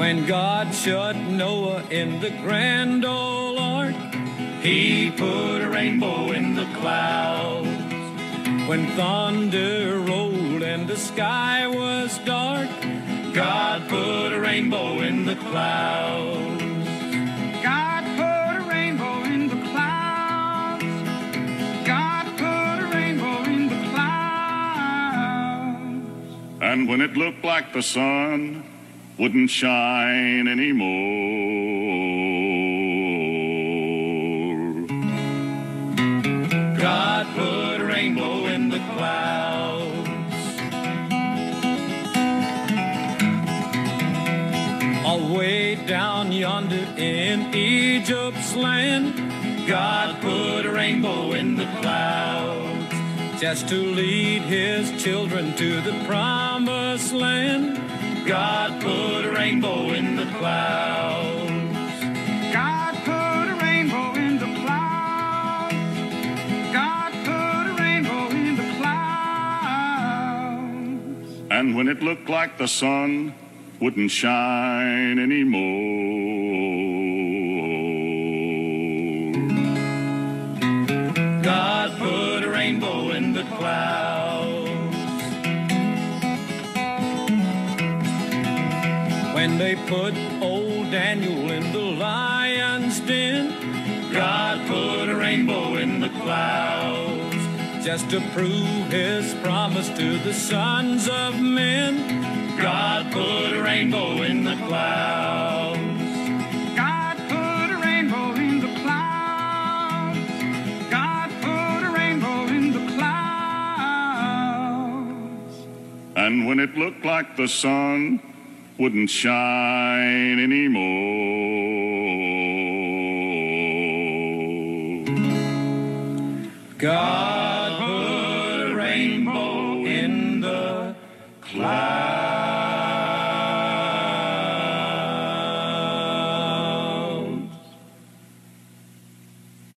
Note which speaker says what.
Speaker 1: When God shut Noah in the grand old ark,
Speaker 2: He put a rainbow in the clouds.
Speaker 1: when thunder rolled and the sky was dark,
Speaker 2: God put a rainbow in the clouds.
Speaker 3: God put a rainbow in the clouds. God put a rainbow in the clouds.
Speaker 4: And when it looked like the sun wouldn't shine anymore,
Speaker 2: God put a rainbow in the clouds.
Speaker 1: away down yonder in Egypt's land,
Speaker 2: God put a rainbow in the clouds.
Speaker 1: just to lead his children to the promised land.
Speaker 2: God put a rainbow in the clouds.
Speaker 3: God put a rainbow in the clouds. God put a rainbow in the clouds.
Speaker 4: and when it looked like the sun wouldn't shine anymore,
Speaker 2: God put a rainbow in the clouds.
Speaker 1: When they put old Daniel in the lion's den,
Speaker 2: God put a rainbow in the clouds.
Speaker 1: just to prove his promise to the sons of men.
Speaker 2: God put a rainbow in the clouds.
Speaker 3: God put a rainbow in the clouds. God put a rainbow in the clouds.
Speaker 4: and when it looked like the sun wouldn't shine anymore.
Speaker 1: God
Speaker 2: Put a rainbow in the clouds.